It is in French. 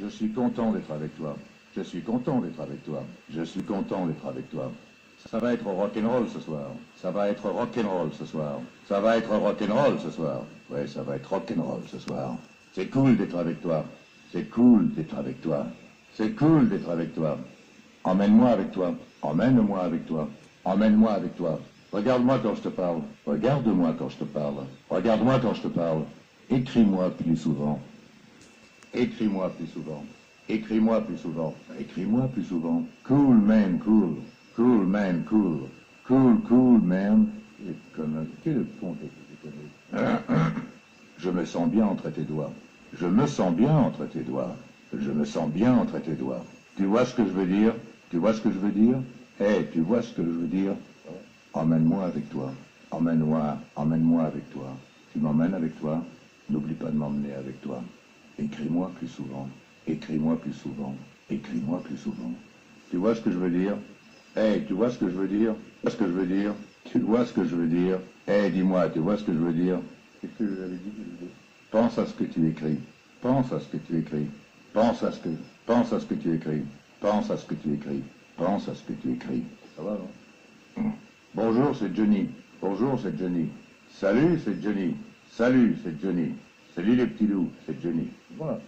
Je suis content d'être avec toi. Je suis content d'être avec toi. Je suis content d'être avec toi. Ça va être rock'n'roll ce soir. Ça va être rock'n'roll ce soir. Ça va être rock'n'roll ce soir. Ouais, ça va être rock'n'roll ce soir. C'est cool d'être avec toi. C'est cool d'être avec toi. C'est cool d'être avec toi. Emmène-moi avec toi. Emmène-moi avec toi. Emmène-moi avec toi. Regarde-moi quand je te parle. Regarde-moi quand je te parle. Regarde-moi quand je te parle. Écris-moi plus souvent. Écris-moi plus souvent. Écris-moi plus souvent. Écris-moi plus souvent. Cool man, cool. Cool man, cool. Cool, cool man. Et comme quel pont Je me sens bien entre tes doigts. Je me sens bien entre tes doigts. Je me sens bien entre tes doigts. Tu vois ce que je veux dire? Tu vois ce que je veux dire? Eh, tu vois ce que je veux dire? Emmène-moi avec toi. Emmène-moi, emmène-moi avec toi. Tu m'emmènes avec toi? N'oublie pas de m'emmener avec toi. Écris-moi plus souvent. Écris-moi plus souvent. Écris-moi plus souvent. Tu vois ce que je veux dire Eh, tu vois ce que je veux dire Tu vois ce que je veux dire Tu vois ce que je veux dire Eh, dis-moi, tu vois ce que je veux dire Qu'est-ce que j'avais dit Pense à ce que tu écris. Pense à ce que tu écris. Pense à ce que, pense à ce que tu écris. Pense à ce que tu écris. Pense à ce que tu écris. Ça va, non Bonjour, c'est Johnny. Bonjour, c'est Johnny. Salut, c'est Johnny. Salut, c'est Johnny. Salut les petits loups, c'est Johnny. Voilà.